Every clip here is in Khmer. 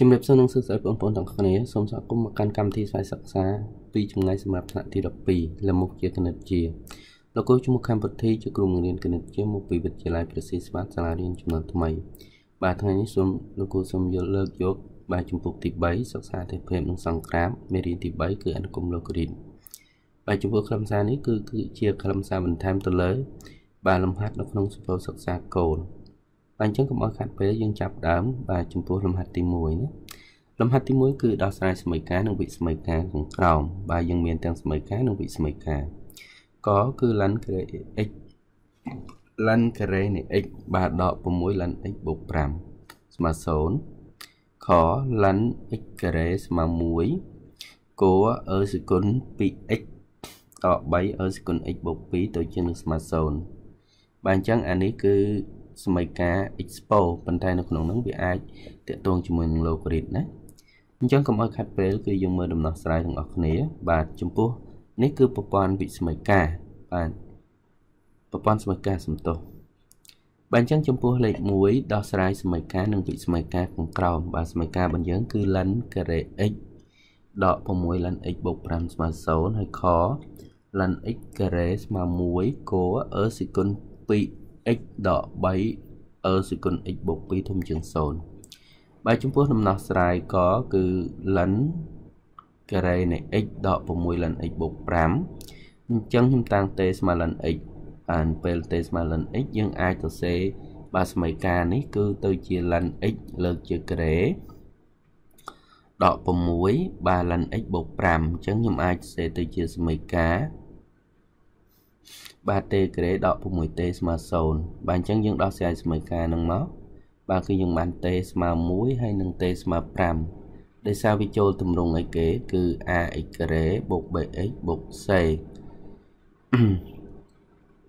ជំរាបសួរនឹងសួស្តីបងប្អូនទាំងគ្នាសូមស្វាគមន៍មកកាន់កម្មវិធីស្វ័យសិក្សាពីចម្ងាយសម្រាប់ថ្នាក់ទី12លើមុខជាគណិតជាលោកគ្រូជំនួសកម្មវិធីជាគ្រូបង្រៀនគណិតជាមកពីវិទ្យាល័យព្រះស៊ីស្វាតសាលារៀនចំនួនថ្មី បាទថ្ងៃនេះសូមលោកគ្រូសូមយកលើកយកបាទជំពូកទី3សិក្សាទេភាពនិងសង្គ្រាមមេរៀនទី3គឺអនុគមលោករីនបាទចំពោះខ្លឹមសារនេះគឺគឺជាខ្លឹមសារបន្ថែមទៅលើ បាទលំហាត់នៅក្នុងសៀវភៅសិក្សាកូន បាទអញ្ចឹងកុំឲ្យខាត់ពេលយើងចាប់ដើមបាទចំពោះលំហាត់ទី1ណាលំហាត់ទី1គឺដោះស្រាយសមីការនិងវិសមីការខាងក្រោមបាទយើងមានទាំងសមីការនិងវិសមីការកគឺលិនក្រេ x លិនការ៉េនៃ x បាទដក6លិន x បូក5ស្មើ0ខលិន x ការ៉េស្មើ1គួរអឺសេគុណ 2x ដក3អឺសេគុណ x បូក2ទៅជានឹងស្មើ0បាទអញ្ចឹងអានេះគឺ សមីការ expo ប៉ុន្តែនៅក្នុងនោះវាអាចតាក់ទងជាមួយនឹង logarit ណាអញ្ចឹងកុំឲ្យខាត់ពេលគឺយើងមើលដំណោះស្រាយទាំងអស់គ្នា បាទចំពោះនេះគឺប្រព័ន្ធវិស្មីការបាទប្រព័ន្ធសមីការសំទោសបាទអញ្ចឹងចំពោះលេខ1ដោះស្រាយសមីការនិងវិស្មីការខាងក្រោមបាទសមីការរបស់យើងគឺ ln ការ៉េ x ដក6 ln x បូក5ស្មើ0ហើយខ ln x ការ៉េស្មើ1គោអឺសេគុណ 2x ដក3អឺសេគុណ x បូក2ធំជាង0បាទចំពោះដំណោះស្រាយក៏គឺ ln ការ៉េនៃ x ដក6 ln x បូក5អញ្ចឹងខ្ញុំតាំងតេស្មើ ln x បានពេលតេស្មើ ln x យើងអាចសរសេរបាទសមីការនេះគឺទៅជា ln x លើកជាការ៉េដក6បាទ ln x បូក5អញ្ចឹងខ្ញុំអាចសរសេរទៅជាសមីការ បាទតេក្រេដក6តេស្មើ0បាទអញ្ចឹងយើងដោះស្រាយសមីការនឹងមកបាទគឺយើងបានតេស្មើ1ហើយនឹងតេស្មើ5ដោយសារវាចូលទម្រង់អីគេ គឺ ax ក្រេបូក bx បូក c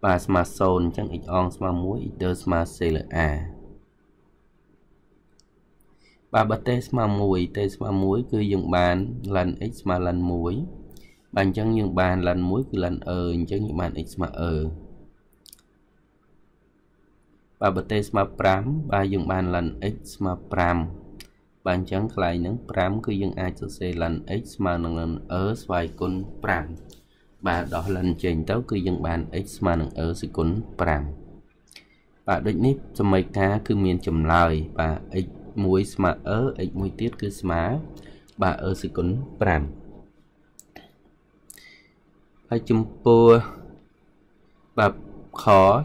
បាទស្មើ0អញ្ចឹង x អងស្មើ1 x ដឺស្មើ c លើ a បាទបើតេស្មើ1តេស្មើ1គឺយើងបាន ln x ស្មើ ln 1 បាទអញ្ចឹងយើងបាន ln 1គឺ ln អឺអញ្ចឹងយើងបាន x ស្មើអឺបាទបើទេស្មើ5បាទយើងបាន ln x ស្មើ5បាទអញ្ចឹងកន្លែងហ្នឹង5គឺយើងអាចសរសេរ ln x ស្មើនឹង ln អឺស្វ័យគុណ5បាទដោះ ln ចេញទៅគឺយើងបាន x ស្មើនឹងអឺសេគុណ5បាទដូចនេះសមីការគឺមានចម្លើយបាទ x 1ស្មើអឺ x 1ទៀតគឺស្មើបាទអឺសេគុណ5 ហើយចំពោះបាទខ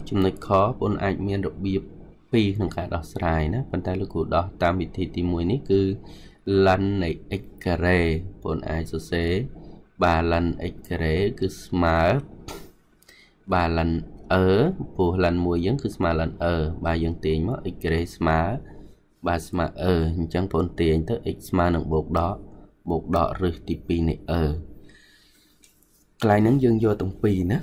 ចំណុចខបងអាចមានរបៀប2ក្នុងការដោះស្រាយណាប៉ុន្តែលោកគ្រូដោះតាមវិធីទី1នេះគឺ ln នៃ x ការ៉េបងអាចសរសេរបាទ ln x ការ៉េគឺស្មើបាទ ln អឺពោះ ln មួយយើងគឺស្មើ ln អឺបាទយើងទាញមក x ការ៉េស្មើបាទស្មើអឺអញ្ចឹងបងទាញទៅ x ស្មើនឹងបូកដកបូកដករឹសទី2នៃអឺ កន្លែងហ្នឹងយើងយកទាំងពីរណា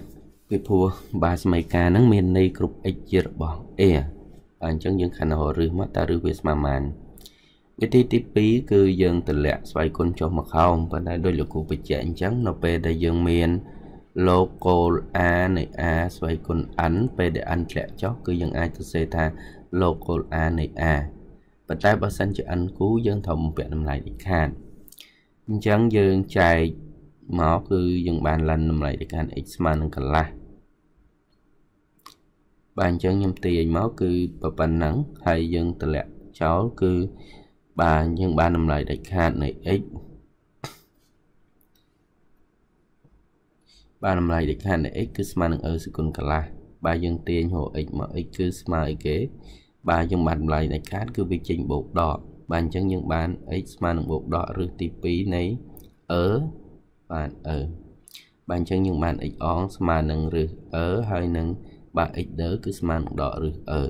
ពីព្រោះបាសមីការហ្នឹងមានន័យគ្រប់ x ជារបស់ a បាទអញ្ចឹងយើងខណ្ឌររឹសមកតើរឹសវាស្មើប៉ុន្មានវិធីទី2គឺយើងតម្លាក់ស្វ័យគុណចុះមកខោមប៉ុន្តែដោយលោកគ្រូបញ្ជាក់អញ្ចឹងនៅពេលដែលយើងមាន local a នៃ a ស្វ័យគុណ n ពេលដែល n ធ្លាក់ចុះគឺយើងអាចសរសេរថា local a នៃ a ប៉ុន្តែបើសិនជា n គូយើងត្រូវបំពាក់តម្លៃដាច់ខាតអញ្ចឹងយើងចែក មកគឺយើងបានលិនតម្លៃនៃការ x ស្មើនឹងកន្លះបាទអញ្ចឹងខ្ញុំទាញមកគឺប៉ុណ្ណឹងហើយយើងតម្លាក់ចោលគឺបាទយើងបានតម្លៃដាច់ខាតនៃ x បាទតម្លៃដាច់ខាតនៃ x គឺស្មើនឹង e សេគុណកន្លះបាទយើងទាញរក x មក x គឺស្មើអីគេ បាទយើងបានតម្លៃដាច់ខាតគឺវាចេញបូកដកបាទអញ្ចឹងយើងបាន x ស្មើនឹងបូកដកឬទី2នៃ e បាទអឺបាទអញ្ចឹងយើងបាន x អងស្មើនឹងរឹសអឺហើយនឹងបាទ x ដឺគឺស្មើនឹងដករឹសអឺ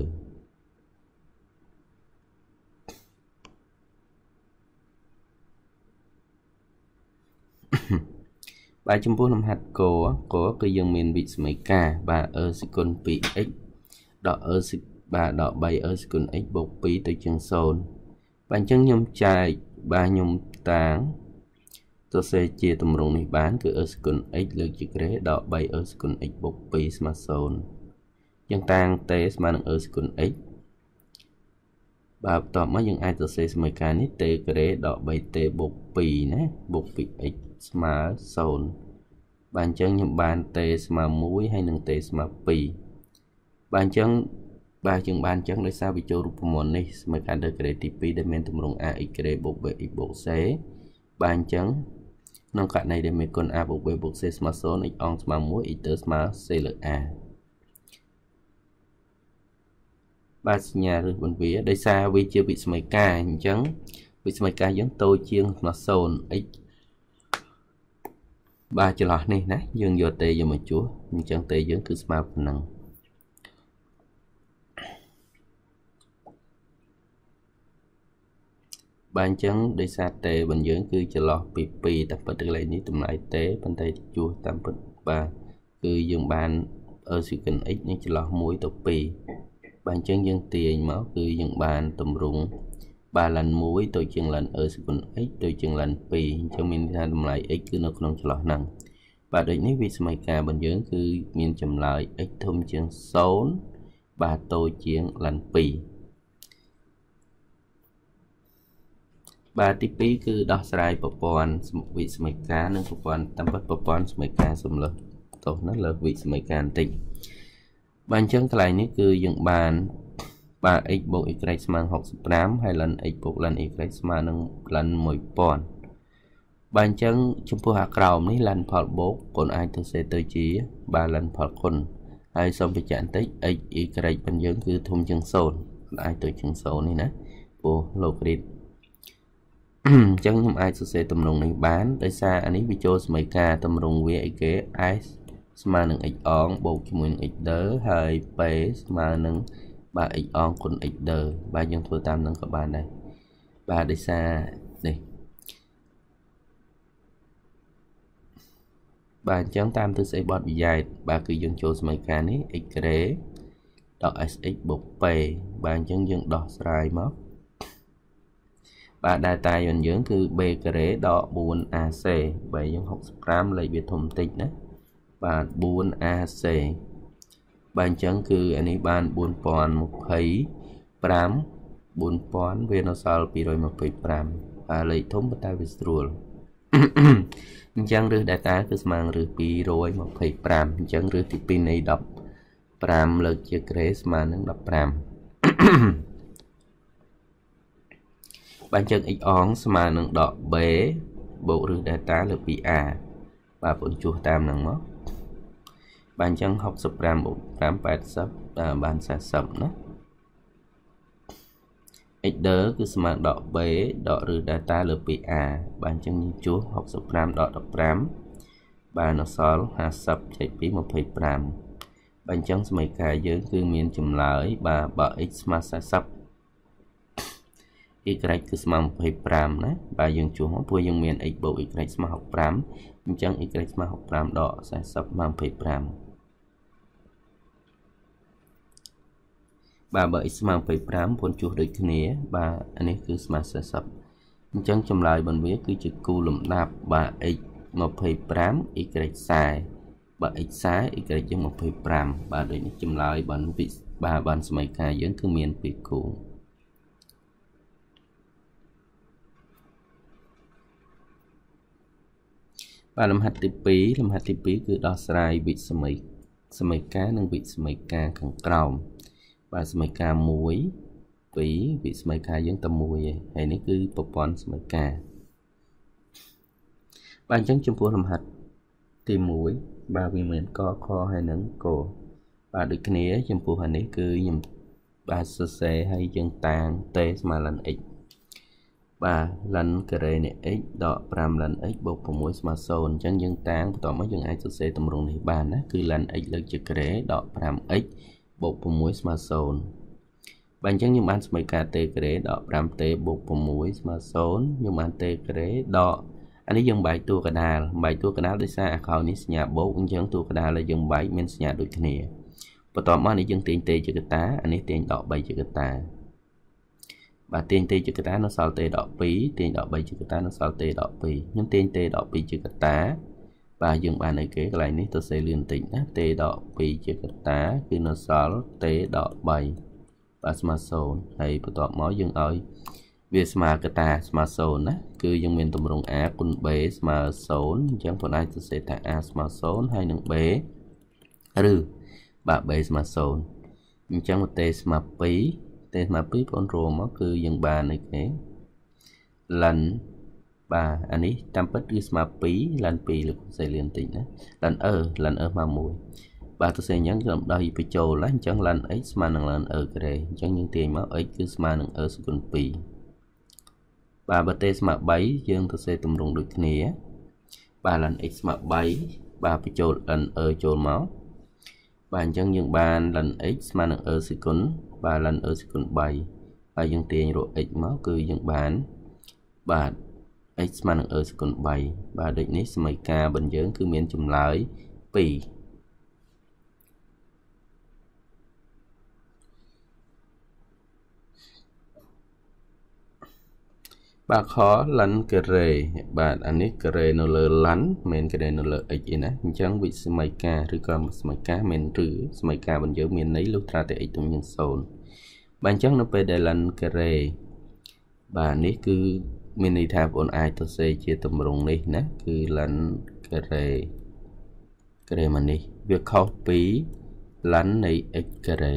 បាទចំពោះលំហាត់កកគឺយើងមានវិស្មីការ បាទអឺសេគុណ 2x ដកអឺបាទដក3អឺសេគុណ x បូក2ទៅជាង0បាទអញ្ចឹងខ្ញុំចែកបាទខ្ញុំតាំង សរសេរជាទម្រង់នេះបាន គឺ e សគុណ x លើកជាក្រេដក 3e សគុណ x បូក2ស្មើ0យ៉ាងតាំងតេស្មើនឹង e សគុណ x បាទបន្ទាប់មកយើងអាចសរសេរសមីការនេះ t ការ៉េដក 3t បូក2ណាបូក 2x ស្មើ0បាទអញ្ចឹងខ្ញុំបាន t ស្មើ1ហើយនឹង t ស្មើ2បាទអញ្ចឹងបាទយើងបានអញ្ចឹងដោយសារវាចូលរូបមន្តនេះសមីការ t ការ៉េទី2ដែលមានទម្រង់ ax ការ៉េបូក bx បូក c បាទអញ្ចឹង ក្នុងករណីដែលមានគុណ a បូក b បូក c ស្មើ0 x អងស្មើ1 x ទៅស្មើ c លើ a បាទសញ្ញាឬបន្វាដោយសារវាជាវិស្ម័យការអញ្ចឹងវិស្ម័យការយើងតូចជាងស្មើ0 x បាទចន្លោះនេះណាយើងយកតេយកមកជួសអញ្ចឹងតេយើងគឺស្មើប៉ុណ្ណឹង បាទអញ្ចឹងដោយសារតេរបស់យើងគឺចន្លោះពី2តែពិតកន្លែងនេះតម្លៃតេប៉ុន្តែជួសតាមពិតបាទគឺយើងបានអឺ secant x នឹងចន្លោះ1ទៅ2បាទអញ្ចឹងយើងទាញមកគឺយើងបានតម្រង់បាឡាន1ទៅជាងឡាន e សេគុណ x ទៅជាងឡាន2អញ្ចឹងមានថាតម្លៃ x គឺនៅក្នុងចន្លោះហ្នឹងបាទដូចនេះវាសមីការរបស់យើងគឺមានចម្លើយ x ធំជាង0បាទតូចជាងឡាន2 បាទទី2គឺដោះស្រាយប្រព័ន្ធវិសមីការនិងប្រព័ន្ធតាមពិតប្រព័ន្ធសមីការសម្លឹកទោសណាលើវិសមីការបន្តិចបាទអញ្ចឹងកន្លែងនេះគឺយើងបានបាទ x បូក y ស្មើ65ហើយ ln x បូក ln y ស្មើនឹង ln 1000បាទអញ្ចឹងចំពោះអាក្រោមនេះ ln ផលបូកកូនអាចទៅសេទៅជាបាទ ln ផលគុណហើយសូមបញ្ជាក់បន្តិច x y របស់យើងគឺធំជាង0អាចទៅជាង0នេះណាព្រោះលោករីត អញ្ចឹងខ្ញុំអាចសរសេរទំនងនេះបានដោយសារអានេះវាចូលសមីការតម្រង់វាអីគេ s ស្មើនឹង x អងបូកជាមួយនឹង x ដឺហើយ p ស្មើនឹងបាទ x អងគុណ x ដឺបាទយើងធ្វើតាមនឹងក៏បានដែរបាទដោយសារនេះបាទអញ្ចឹងតាមទិសអីបត់វិយ័តបាទគឺយើងចូលសមីការនេះ x ក្រេដល់ sx បូក p បាទអញ្ចឹងយើងដោះស្រាយមក បាទដែលតាយរបស់យើងគឺ b ការ៉េដក 4ac បាទយើង65លេខវាធំតិចណាបាទ 4AC បាទអញ្ចឹងគឺអានេះបាន4025 4000វានៅសល់225បាទលេខធំប៉ុន្តែវាស្រួលអញ្ចឹងរឹស data គឺស្មើនឹងរឹស225អញ្ចឹងរឹសទី2នៃ15លើកជាក្រេស្មើនឹង15 បាទអញ្ចឹង x អងស្មើនឹងដក b បូករឹស data លើ 2a បាទបងជួសតាមហ្នឹងមកបាទអញ្ចឹង65បូក5 80បាន40ណា x ដឺគឺស្មើដក b ដកឬ data លើ 2a បាទអញ្ចឹងយើងជួស65ដក15បាទនៅសល់50ចែកពី25បាទអញ្ចឹងសមីការយើងគឺមានចម្លើយបាទបើ x ស្មើ40 y គឺស្មើ25ណាបាទយើងជួសមកព្រោះយើងមាន x បូក y ស្មើ65អញ្ចឹង y ស្មើ65ដក40ស្មើ25បាទបើ x ស្មើ25ពន្ធជួសដូចគ្នា បាទអានេះគឺស្មើ40អញ្ចឹងចម្លើយបន្វាគឺជាគូលំដាប់បាទ x 25 y 40បាទ x 40 y យើង25បាទដូចនេះចម្លើយបានវិបាទបានសមីការយើងគឺមានពីរគូ បាទលំហាត់ទី2លំហាត់ទី2គឺដោះស្រាយវិសមីសមីការនិងវិសមីការខាងក្រោមបាទសមីការ1 2វិសមីការយើងតែមួយឯងហើយនេះគឺប្រព័ន្ធសមីការបាទអញ្ចឹងចំពោះលំហាត់ទី1បាទវាមានកខហើយនឹងកបាទដូចគ្នាចំពោះអានេះគឺខ្ញុំបាទសរសេរហើយយើងតាងតេស្មើលិន x បាទលិនការ៉េនៃ x ដក5លិន x បូក6ស្មើ0អញ្ចឹងយើងតាងបន្ទាប់មកយើងអាចសរសេរតម្រងនេះបានណាគឺលិន x លើកជាការ៉េដក 5x បូក6ស្មើ0បាទអញ្ចឹងខ្ញុំបានសមីការតេការ៉េដក 5t បូក6ស្មើ0ខ្ញុំបានតេការ៉េដកអានេះយើងបែកតួកដាលបែកតួកដាលដោយសារអាខោនេះសញ្ញាបូកអញ្ចឹងតួកដាលដែលយើងបែកមានសញ្ញាដូចគ្នាបន្ទាប់មកនេះយើងទាញតេជាកតាអានេះទាញដក3ជាកតា បាទទាញតេជាកតានៅសល់តេដក2ទាញដក3ជាកតានៅសល់តេដក2ខ្ញុំទាញតេដក2ជាកតាបាទយើងបានអីគេកន្លែងនេះទៅសេលឿនបន្តិចណា t ដក2ជាកតាគឺនៅសល់ t ដក3បាទស្មើ0ហើយបន្ទាប់មកយើងឲ្យវាស្មើកតាស្មើ0ណាគឺយើងមានទម្រង់ a គុណ b ស្មើ0អញ្ចឹងបងអាចសរសេរថា a ស្មើ0ហើយនឹង b ឬបាទ b ស្មើ0អញ្ចឹងតេស្មើ2 ទេសមកពីបងរួមមកគឺយើងបាននេះគេ len បាទអានេះតាមពិតគឺស្មើ2 len 2លោកសេលៀនតិចណា len e len e មក1បាទទោះសេអញ្ចឹងខ្ញុំដោះយីបញ្ចូលហ្នឹងអញ្ចឹង len x ស្មើនឹង len e ក្រេអញ្ចឹងយើងទាញមក x គឺស្មើនឹង e សគុណ2បាទបើទេសស្មើ3យើងទៅសេតម្រង់ដូចគ្នាបាទ len x ស្មើ3បាទបញ្ចូល len e ចូលមកបាទអញ្ចឹងយើងបាន len x ស្មើនឹង e សគុណ2 balance អឺសេគុន3ហើយយើងទាញរក x មកគឺយើងបានបាទ x ស្មើនឹងអឺសេគុន3បាទដូចនេះសមីការរបស់យើងគឺមានចម្លើយ2 បាទខលិនការ៉េបាទអានេះការ៉េនៅលើលិនមិនការ៉េនៅលើ x ឯណាអញ្ចឹងវិសមីការឬក៏សមីការមិនឬសមីការរបស់យើងមានន័យលុះត្រាតែ x ទុំនឹង0បាទអញ្ចឹងនៅពេលដែលលិនការ៉េបាទនេះគឺមានន័យថាបងអាចទៅសេជាតម្រងនេះណាគឺលិនការ៉េការ៉េមកនេះវាខុសពីលិននៃ x ការ៉េ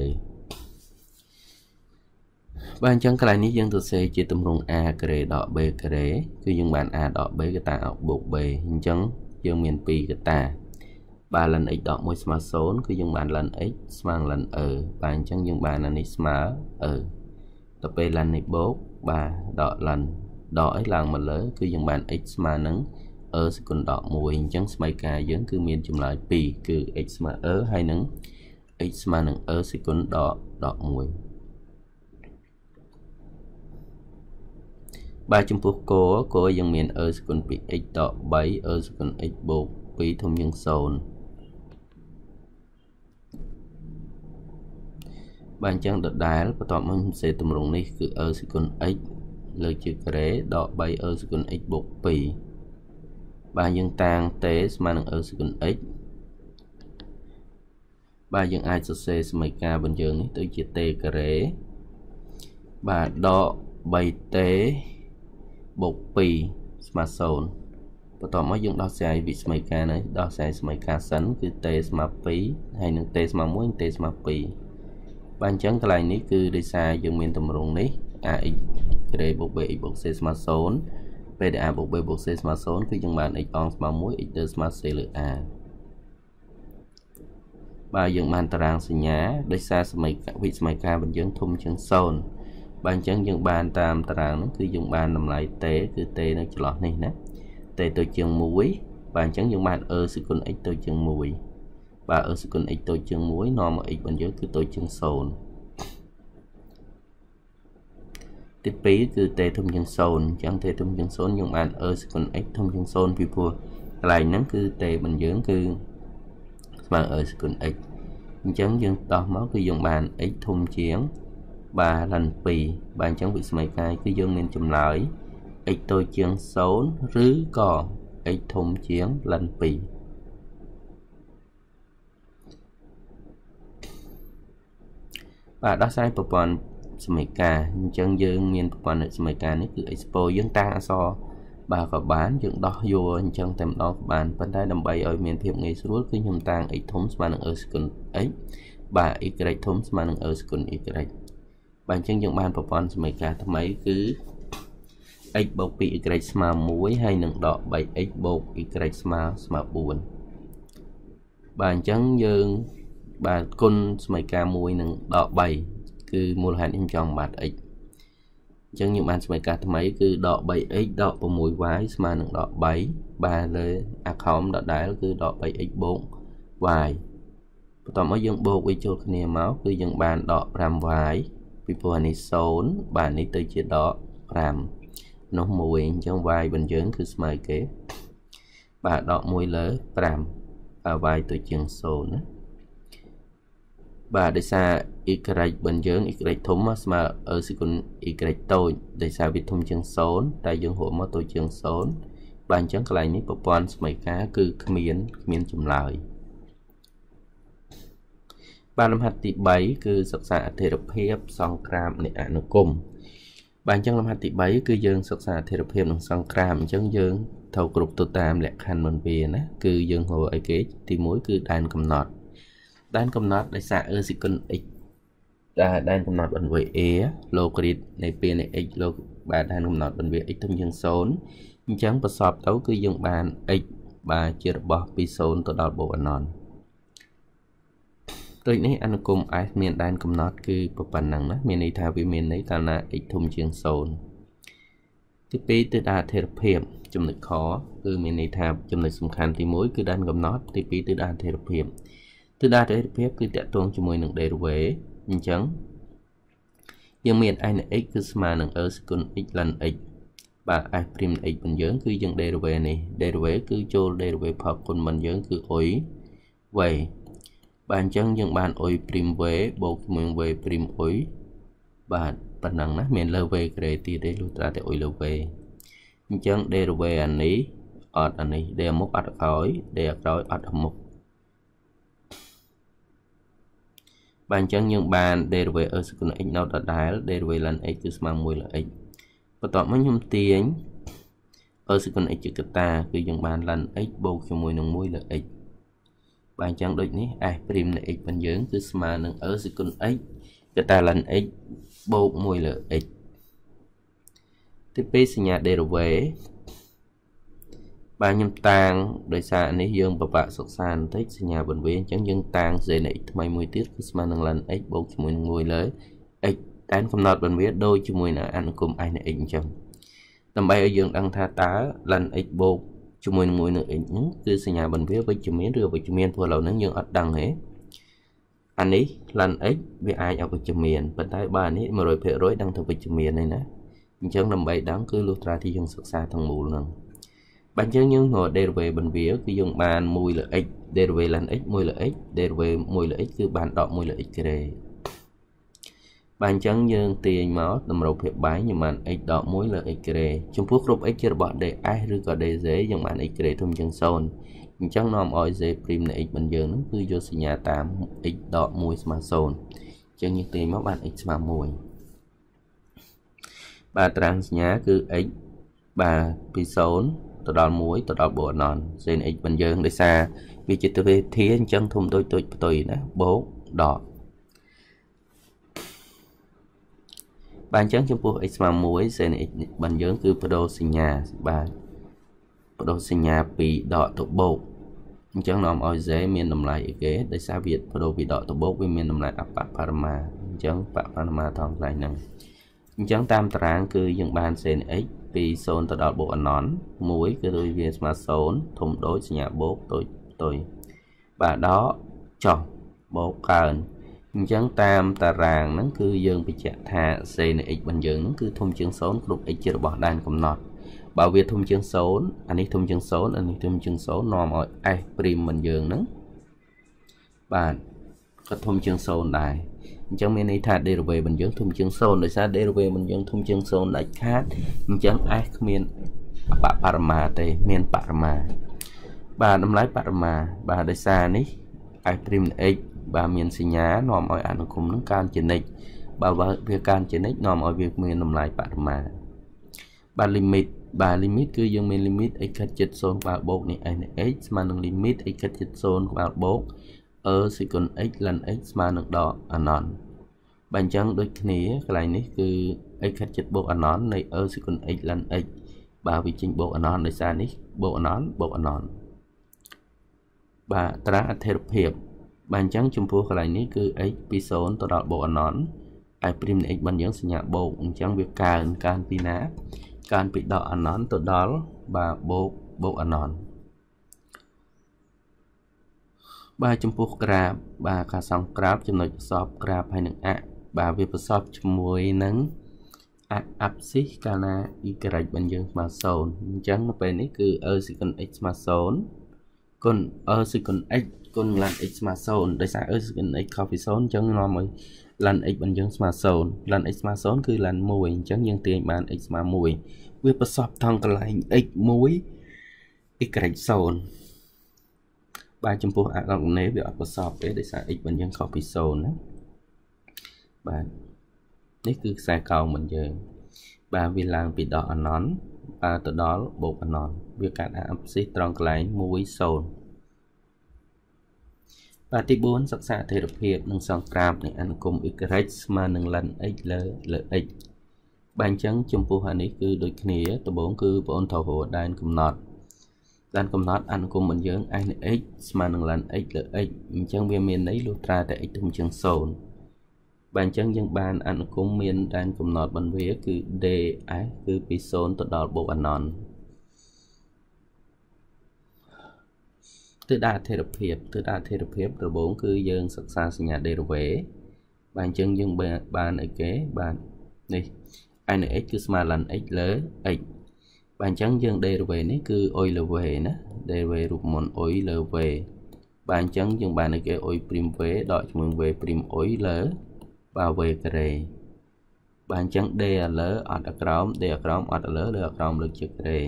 បាទអញ្ចឹងកន្លែងនេះយើងទៅសេជាតម្រង a ការ៉េដក b ការ៉េគឺយើងបាន a ដក b កតាអុកបូក b អញ្ចឹងយើងមាន2កតាបាទលិន x ដក1ស្មើ0គឺយើងបានលិន x ស្មើលិន e បាទអញ្ចឹងយើងបានអានេះស្មើ e ទៅពេលលិននេះបូកបាទដកលិនដកអីឡើងមកលើ គឺយើងបាន x ស្មើនឹង e សេគុណដក1អញ្ចឹងស្មីការយើងគឺមានចម្លើយ2គឺ x ស្មើ e ហើយនឹង x ស្មើនឹង e សេគុណដកដក1 បាទចំពោះគោគោយើងមាន e សេគុណ 2x ដក3 e សេគុណ x បូក2ធំជាង0បាទអញ្ចឹងដដែលបន្ទាប់មកសេតម្រងនេះគឺ e សេគុណ x លើកជាការ៉េដក 3e សគុណ x បូក2បាទយើងតាំងតេស្មើនឹង e សគុណ x បាទយើងអាចសរសេរសមីការរបស់យើងនេះទៅជាតេការ៉េបាទដក 3t បូក2ស្មើ0បន្ទាប់មកយើងដោះស្រាយវិសមីការនេះដោះស្រាយសមីការសិនគឺ t ស្មើ2ហើយនឹង t ស្មើ1 t ស្មើ2បាទអញ្ចឹងកន្លែងនេះគឺដោយសារយើងមានតម្រងនេះ ax ក្រេបូក bx បូក c ស្មើ0ពេលដែល a បូក b បូក c ស្មើ0គឺយើងបាន x អងស្មើ1 x ទៅស្មើ c លើ a បាទយើងបានតារាងសញ្ញាដោយសារសមីវិសមីការរបស់យើងធំជាង0 បាទអញ្ចឹងយើងបានតាមតារាងនោះគឺយើងបានតម្លៃតេគឺតេនៅចន្លោះនេះណាតេទៅជាង1បាទអញ្ចឹងយើងបាន e សេគុណ x ទៅជាង1បាទ e សេគុណ x ទៅជាង1នាំមក x របស់យើងគឺទៅជាង0ទី2គឺតេធំជាង0អញ្ចឹងតេធំជាង0យើងបាន e សេគុណ x ធំជាង0ពីព្រោះកន្លែងហ្នឹងគឺតេរបស់យើងគឺស្មើ e សេគុណ x អញ្ចឹងយើងដោះមកគឺយើងបាន x ធំជាង បាទលិន2បាទអញ្ចឹងវិស្ម័យកាយគឺយើងមានចម្លើយ x តូចជាង0ឬក៏ x ធំជាងលិន2បាទដោះស្រាយប្រព័ន្ធសមីការអញ្ចឹងយើងមានប្រព័ន្ធសមីការនេះគឺ expo យើងតាំងអក្សរបាទក៏បានយើងដោះយកអញ្ចឹងតែម្ដងក៏បានប៉ុន្តែដើម្បីឲ្យមានភាពងាយស្រួលគឺខ្ញុំតាំង x ធំស្មើនឹង e សគុណ x បាទ y ធំស្មើនឹង e សគុណ y បាទអញ្ចឹងយើងបានប្រព័ន្ធសមីការថ្មីគឺ x បូក 2y ស្មើ1ហើយនឹងដក 3x បូក y ស្មើស្មើ4បាទអញ្ចឹងយើងបាទគុណសមីការ1នឹងដក3គឺមូលហេតុខ្ញុំចង់បាត់ x អញ្ចឹងខ្ញុំបានសមីការថ្មីគឺដក 3x ដក 6y ស្មើនឹងដក3បាទលើអាខោមដដែលគឺដក 3x បូក y បន្ទាប់មកយើងបូកវាចូលគ្នាមកគឺយើងបានដក 5y ពីព្រោះអានេះ0បាទនេះទៅជាដក5នោះ1អញ្ចឹង y របស់យើងគឺស្មើគេ បាទដក1លើ5បាទ y ទៅជាង0ណាបាទដោយសារ y របស់យើង y ធំស្មើ e សេគុណ y តូចដោយសារវាធំជាង0តែយើងរកមកតូចជាង0បាទអញ្ចឹងកន្លែងនេះប្រព័ន្ធសមីការគឺគ្មានគ្មានចម្លើយ បាទលំហាត់ទី3គឺសិក្សាអធិរភាពសង្គ្រាមនៃអនុគមបាទអញ្ចឹងលំហាត់ទី3គឺយើងសិក្សាអធិរភាពនិងសង្គ្រាមអញ្ចឹងយើងត្រូវគ្រប់ទៅតាមលក្ខខណ្ឌមុនវាណាគឺយើងហៅអីគេទី1គឺដែនកំណត់ដែនកំណត់ដោយសារ e ស៊ីគុណ x ដែលដែនកំណត់បន្វាយ a លោករីតនៃពេលនៃ x លោកបាទដែនកំណត់បន្វាយ x ទៅជាង0អញ្ចឹងប្រសពទៅគឺយើងបាន x បាទជារបស់ពី0ទៅដល់បូកអណន្ត ដូចនេះអនុគម s មានដែនកំណត់គឺប៉ុណ្ណឹងណាមានន័យថាវាមានន័យកាលណា x ធំជាង0ទី2ទិសដៅអធិរភាពចំណុចខគឺមានន័យថាចំណុចសំខាន់ទី1គឺដែនកំណត់ទី2ទិសដៅអធិរភាពទិសដៅអធិរភាពគឺតកតងជាមួយនឹង derivative អញ្ចឹងយើងមាន i នៃ x គឺស្មើនឹង e សេគុណ x លិន x បាទ f' នៃ x របស់យើងគឺយើង derivative នេះ derivative គឺចូល derivative ផកគុណរបស់យើងគឺអុយ v បាទអញ្ចឹងយើងបានអុយ prim v បូកជាមួយ v prim អុយបាទប៉ុណ្ណឹងណាមានលើ v ក្រេទៀតទេលុះត្រាតែអុយលើ v អញ្ចឹង derivative អានេះអត់អានេះ d មុខអត់ក្រោយ d ក្រោយអត់មុខបាទអញ្ចឹងយើងបាន derivative សគុណ x នៅដដែល derivative ln x គឺស្មើ1លើ x បន្ទាប់មកខ្ញុំទាញ e សគុណ x ជាកតា គឺយើងបាន ln x បូកជាមួយនឹង1លើ x បាទអញ្ចឹងដូចនេះ s' នៃ x របស់យើងគឺស្មើនឹង e សគុណ x កតា ln x បូក1លើ x ទី2សញ្ញា derivative បាទខ្ញុំតាងដោយសារនេះយើងពិបាកសិក្សាបន្តិចសញ្ញាបន្វាអញ្ចឹងយើងតាង z នៃ x ថ្មីមួយទៀតគឺស្មើនឹង ln x បូកជាមួយនឹង1លើ x តែនកំណត់បន្វាដូចជាមួយនឹងអនុគម i នៃ x អញ្ចឹងដើម្បីឲ្យយើងដឹងថាតើ ln x បូក ជាមួយនឹង1នឹង x ហ្នឹងគឺសញ្ញាបន្វាវិជ្ជមានឬអវិជ្ជមានព្រោះឥឡូវហ្នឹងយើងអត់ដឹងទេអានេះ ln x វាអាចអវិជ្ជមានប៉ុន្តែបើអានេះ100%ដឹងថាវិជ្ជមានទេណាអញ្ចឹងដើម្បីដឹងគឺលុះត្រាទីយើងសិក្សាទាំងមូលហ្នឹងបើអញ្ចឹងយើងរក derivative បន្វាគឺយើងបាន1លើ x derivative ln x 1លើ x derivative 1លើ x គឺបានដក1លើ x ក្រេ បាទអញ្ចឹងយើងទាញមកតម្រូវភាពបែងយើងបាន x ដក1លើ x ក្រេចំពោះគ្រប់ x ជារបស់ ds ឬក៏ dz យើងបាន x ក្រេធំជាង0អញ្ចឹងនាំឲ្យ z' នៃ x របស់យើងហ្នឹងគឺយកសញ្ញាតាម x ដក1ស្មើ0អញ្ចឹងយើងទាញមកបាន x ស្មើ1បាទត្រាំងសញ្ញាគឺ x បាទពី0ទៅដល់1ទៅដល់បូកអណន្តសេន x របស់យើងដោយសារវាជាទិដ្ឋាអញ្ចឹងធំដូចដូចផ្ទុយណាបូកដក បាទអញ្ចឹងចំពោះ x ស្មើ1សេន x របស់យើងគឺបដូរសញ្ញាបាទបដូរសញ្ញាពីដកទៅបូកអញ្ចឹងនាំឲ្យ z មានតម្លៃអីគេដោយសារវាបដូរពីដកទៅបូកវាមានតម្លៃអបបរមាអញ្ចឹងបបរមាថងកន្លែងហ្នឹងអញ្ចឹងតាមតារាងគឺយើងបានសេន x ពី0ទៅដល់បូកអណន្ត1គឺដូចវាស្មើ0ធំដូចសញ្ញាបូកដូចផ្ទុយបាទដកចុះបូកកើន អញ្ចឹងតាមតារាងហ្នឹងគឺយើងបញ្ជាក់ថាសេនៃ x របស់យើងហ្នឹងគឺធំជាង0គ្រប់ x ជារបស់ដែនកំណត់បើវាធំជាង0អានេះធំជាង0អានេះធំជាង0នាំឲ្យ s' របស់យើងហ្នឹងបាទក៏ធំជាង0ដែរអញ្ចឹងមានន័យថា derivative របស់យើងធំជាង0ដោយសារ derivative របស់យើងធំជាង0ដាច់ខាតអញ្ចឹង s គ្មានបបរមាទេមានបរមាបាទតម្លៃបរមាបាទដោយសារនេះ s' x បាទមានសញ្ញានាំឲ្យអនុគមនឹងកើនជានិច្ចបើវាកើនជានិច្ចនាំឲ្យវាមានតម្លៃបរមាបាទ limit បាទ limit គឺយើងមាន limit x ខិតជិត0ក្បាលបូកនេះ s នៃ x ស្មើនឹង limit x ខិតជិត0ក្បាលបូក e សេគុណ x លិន x ស្មើនឹងដកអណន្តបើអញ្ចឹងដូចគ្នាកន្លែងនេះគឺ x ខិតចិត្តបូកអណន្តនៃ e សេគុណ x លិន x បាទវាចេញបូកអណន្តដោយសារនេះបូកអណន្តបូកអណន្តបាទត្រាអធិរភាព បាទអញ្ចឹងចំពោះកន្លែងនេះគឺ x ពី0ទៅដល់បូកអណន្តហើយព្រីមនៃ x បានយើងសញ្ញាបូកអញ្ចឹងវាកើនកើនពីណាកើនពីដកអណន្តទៅដល់បាទបូកបូកអណន្តបាទចំពោះក្រាបបាទការសង់ក្រាបចំណុចប្រសពក្រាបហើយនឹងអបាទវាប្រសពជាមួយនឹងអអាប់ស៊ីសកាលណា y របស់យើងស្មើ0អញ្ចឹងនៅពេលនេះគឺ e second x ស្មើ0គុណ e second x គុណ ln x ស្មើ0ដោយសារ e second x ខុសពី0អញ្ចឹងនាំឲ្យ ln x របស់យើងស្មើ0 ln x ស្មើ0គឺ ln 1អញ្ចឹងយើងទាញបាន x ស្មើ1វាប្រសពថងកន្លែង x 1 y 0បាទចំពោះអកណេវាអត់ប្រសពទេដោយសារ x របស់យើងខុសពី0ណាបាទនេះគឺខ្សែកោងរបស់យើងបាទវាឡើងពីដកអណនបាទទៅដល់បូកអណនវាកាត់អាប់ស៊ីសត្រង់កន្លែង1 0 បាទទី4សិក្សាអធិរភាពនិងសង្ក្រាបនៃអនុគម y ស្មើនឹង ln x លើលើ x បាទអញ្ចឹងចំពោះអានេះគឺដូចគ្នាដំបូងគឺបងអូនត្រូវរកដែនកំណត់ដែនកំណត់អនុគមរបស់យើង s នៃ x ស្មើនឹង ln x លើ x អញ្ចឹងវាមានន័យលុះត្រាតែ x ធំជាង0បាទអញ្ចឹងយើងបានអនុគមមានដែនកំណត់បន្វាគឺ ds គឺពី0ទៅដល់បូកអណន្ត ទិដ្ឋាធិរភាពទិដ្ឋាធិរភាពដំបូងគឺយើងសិក្សាសញ្ញា derivative បាទអញ្ចឹងយើងបានអីគេបាទនេះ i នៃ x គឺស្មើ ln x លើ x បាទអញ្ចឹងយើង derivative នេះគឺអុយលើ v ណា derivative រូបមន្តអុយលើ v បាទអញ្ចឹងយើងបានអីគេអុយព្រីម v ដកជាមួយ v ព្រីមអុយលើបាទ v ការ៉េបាទអញ្ចឹង d លើអត់ក្រោម d ក្រោមអត់លើលើក្រោមលើជាការ៉េ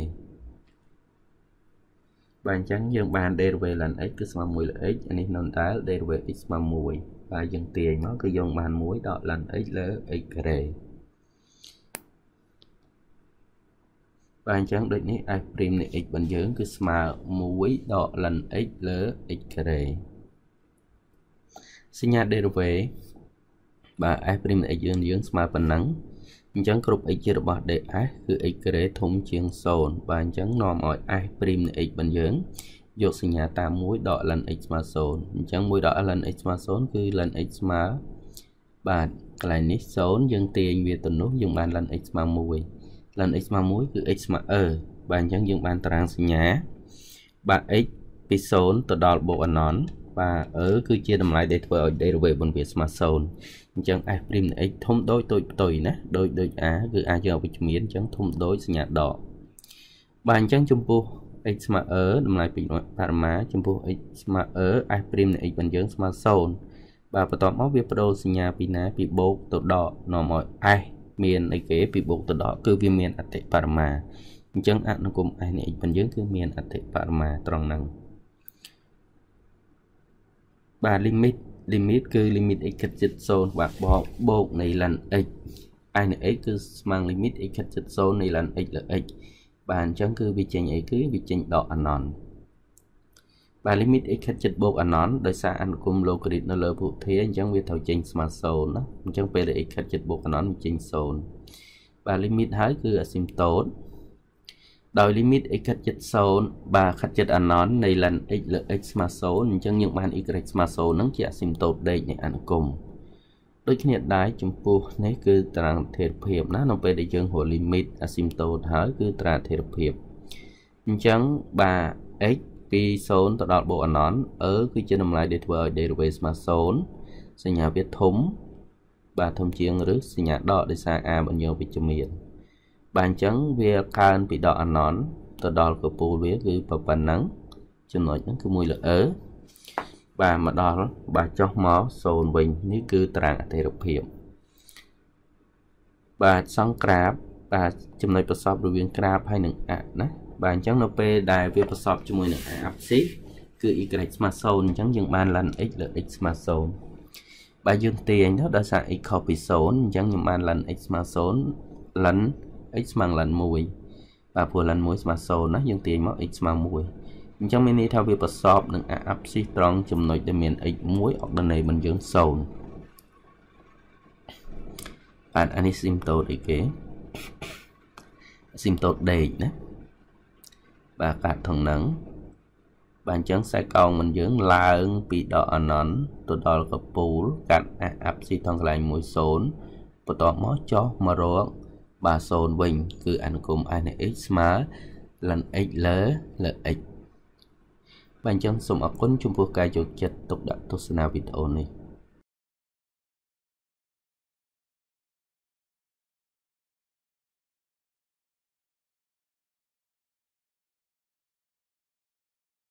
បាទអញ្ចឹងយើងបាន derivative ln x គឺស្មើ1លើ x អានេះ non ដែល derivative x ស្មើ1បាទយើងទាញមកគឺយើងបាន1ដក ln x លើ x ការ៉េបាទអញ្ចឹងដូចនេះ f' នៃ x របស់យើង គឺស្មើ1ដក ln x លើ x ការ៉េសញ្ញា derivative បាទ f' នៃ x យើងយើងស្មើប៉ុណ្ណឹង អញ្ចឹងគ្រប់ x របស់ ds គឺ x ក្រេធំជាង0បាទអញ្ចឹងនាំឲ្យ s' នៃ x របស់យើងយកសញ្ញាតាម1ដក ln x ស្មើ0អញ្ចឹង1ដក ln x ស្មើ0គឺ ln x ស្មើបាទកន្លែងនេះ0យើងទាញវាទៅនោះយើងបាន ln x ស្មើ1 ln x ស្មើ1គឺ x ស្មើអឺបាទអញ្ចឹងយើងបានតារាងសញ្ញាបាទ x ពី0ទៅដល់បូកអណន្ត បាទអឺគឺជាតម្លៃដែលធ្វើឲ្យ derivative របស់វាស្មើ0អញ្ចឹង f' នៃ x ធំដូចដូចផ្ទុយណាដូចដូច a គឺ a យើងអវិជ្ជមានអញ្ចឹងធំដូចសញ្ញាដកបាទអញ្ចឹងចំពោះ x ស្មើ e តម្លៃពេញបរមាចំពោះ x ស្មើ e f' នៃ x របស់យើងស្មើ0បាទបន្ទាប់មកវាបដូរសញ្ញាពីណាពីបូកទៅដកនាំឲ្យ s មានអីគេពីបូកទៅដកគឺវាមានអតិបរមាអញ្ចឹងអនុគម s នៃ x របស់យើងគឺមានអតិបរមាត្រង់ហ្នឹង បាទ limit limit គឺ limit x ខិតជិត0បាទបកបូកនៃ ln x i នៃ x គឺស្មើនឹង limit x ខិតជិត0នៃ ln x លើ x បាទអញ្ចឹងគឺវាចេញអីគឺវាចេញដកអណន្តបាទ limit x ខិតជិតបូកអណន្តដោយសារអនុគម logarit នៅលើពុធាអញ្ចឹងវាត្រូវចេញស្មើ0ណាអញ្ចឹងពេលដែល x ខិតជិតបូកអណន្តវាចេញ0បាទ limit ហើយគឺ asymptote ដោយ limit x ខិតជិត0បាទខិតជិត anon នៃ ln x លើ x ស្មើ0អញ្ចឹងយើងបាន y ស្មើ0ហ្នឹងជា asymptote ដេកនៃអនុគមដូចគ្នាដែរចំពោះនេះគឺតារាងធិរភាពណានៅពេលដែលយើងរក limit asymptote ហើយគឺតារាងធិរភាពអញ្ចឹងបាទ x ពី0ទៅដល់បូក anon អឺគឺជាតម្លៃដែលធ្វើឲ្យ derivative ស្មើ0សញ្ញាវាធំ បាទធំជាង ឬសញ្ញាដកដោយសារ a បញ្ញោវិជ្ជមាន បាទអញ្ចឹងវាកើនពីដកអណនទៅដល់កពូលវាគឺប៉ុណ្ណឹងចំណុចហ្នឹងគឺ1លើ e បាទមកដល់បាទចុះមក0វិញនេះគឺតារាងអតិរភាពបាទសង្ក្រាបបាទចំណុចប្រសពរវាងក្រាបហើយនិងអណាបាទអញ្ចឹងនៅពេលដែលវាប្រសពជាមួយនឹង a អាប់ស៊ីគឺ y ស្មើ0អញ្ចឹងយើងបាន ln x លើ x ស្មើ0បាទយើងទាញទៅដោយសារ x ខុសពី0អញ្ចឹងខ្ញុំបាន ln x ស្មើ0 ln x ស្មើនឹង ln 1បាទព្រោះ ln 1ស្មើ0ណាយើងទាញមក x ស្មើ1អញ្ចឹងមានន័យថាវាប្រសពនឹងអាអាប់ស៊ីសត្រង់ចំណុចដែលមាន x 1អុកដនេមិនយើង0បាទអានេះស៊ីមតូតអីគេស៊ីមតូតដេកណាបាទកាត់ថងហ្នឹងបាទអញ្ចឹងខ្សែកោងមិនយើងឡើងពីដកអណន្តទៅដល់កពូលកាត់អាប់ស៊ីថងកន្លែង1 0បន្ទាប់មកចុះមករក បាទ0វិញ គឺអនុគម s នៃ x ស្មើ ln x លើ លើ x បាទអញ្ចឹងសូមអរគុណចំពោះការយកចិត្តទុកដាក់ទស្សនាវីដេអូនេះ